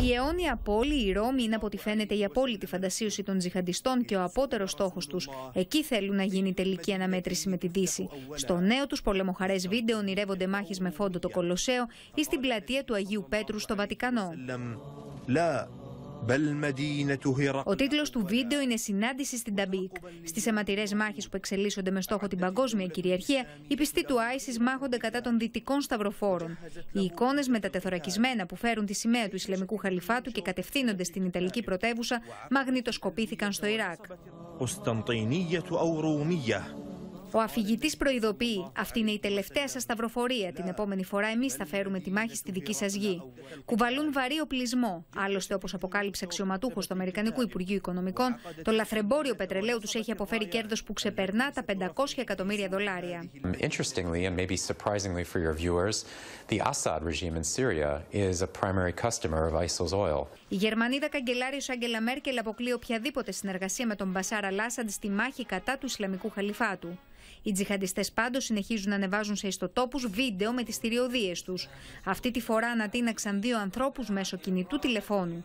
Η αιώνια πόλη, η Ρώμη, είναι από ό,τι φαίνεται η απόλυτη φαντασίωση των τζιχαντιστών και ο απότερος στόχος τους. Εκεί θέλουν να γίνει τελική αναμέτρηση με τη Δύση. Στο νέο τους πολεμοχαρές βίντεο ονειρεύονται μάχες με φόντο το Κολοσσέο ή στην πλατεία του Αγίου Πέτρου στο Βατικανό. Ο τίτλος του βίντεο είναι «Συνάντηση στην Ταμπίκ». Στις αιματηρές μάχες που εξελίσσονται με στόχο την παγκόσμια κυριαρχία, οι πιστοί του Άισις μάχονται κατά των δυτικών σταυροφόρων. Οι εικόνες με τα τεθωρακισμένα που φέρουν τη σημαία του Ισλαμικού Χαλιφάτου και κατευθύνονται στην Ιταλική πρωτεύουσα μαγνητοσκοπήθηκαν στο Ιράκ. Ο αφηγητής προειδοποιεί: Αυτή είναι η τελευταία σας σταυροφορία. Την επόμενη φορά εμείς θα φέρουμε τη μάχη στη δική σας γη. Κουβαλούν βαρύ οπλισμό. Άλλωστε, όπως αποκάλυψε αξιωματούχος του Αμερικανικού Υπουργείου Οικονομικών, το λαθρεμπόριο πετρελαίου τους έχει αποφέρει κέρδος που ξεπερνά τα 500 εκατομμύρια δολάρια. Interestingly, and maybe surprisingly for your viewers, the Assad regime in Syria is a primary customer of ISIL's oil. Η Γερμανίδα καγκελάριος Άγγελα Μέρκελ αποκλεί οποιαδήποτε συνεργασία με τον Μπασάρα Λάσαντ στη μάχη κατά του Ισλαμικού Χαλιφάτου. Οι τζιχαντιστές πάντως συνεχίζουν να ανεβάζουν σε ιστοτόπους βίντεο με τις θηριωδίες τους. Αυτή τη φορά ανατείναξαν δύο ανθρώπους μέσω κινητού τηλεφώνου.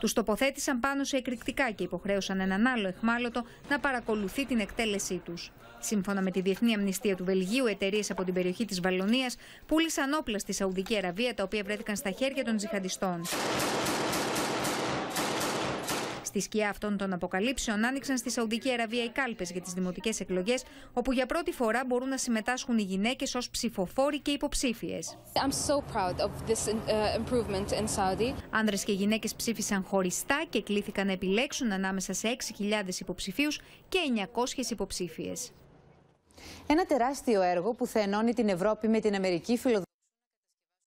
Τους τοποθέτησαν πάνω σε εκρηκτικά και υποχρέωσαν έναν άλλο εχμάλωτο να παρακολουθεί την εκτέλεσή τους. Σύμφωνα με τη Διεθνή Αμνηστία του Βελγίου, εταιρείες από την περιοχή της Βαλονίας πούλησαν όπλα στη Σαουδική Αραβία τα οποία βρέθηκαν στα χέρια των τζιχαντιστών. Στη σκιά αυτών των αποκαλύψεων άνοιξαν στη Σαουδική Αραβία οι κάλπες για τις δημοτικές εκλογές, όπου για πρώτη φορά μπορούν να συμμετάσχουν οι γυναίκες ως ψηφοφόροι και υποψήφιες. I'm so proud of this uh, improvement in Saudi. Άνδρες και γυναίκες ψήφισαν χωριστά και κλήθηκαν να επιλέξουν ανάμεσα σε 6.000 υποψηφίους και 900 υποψήφιες. Ένα τεράστιο έργο που θα ενώνει την Ευρώπη με την Αμερική φιλοδοξία.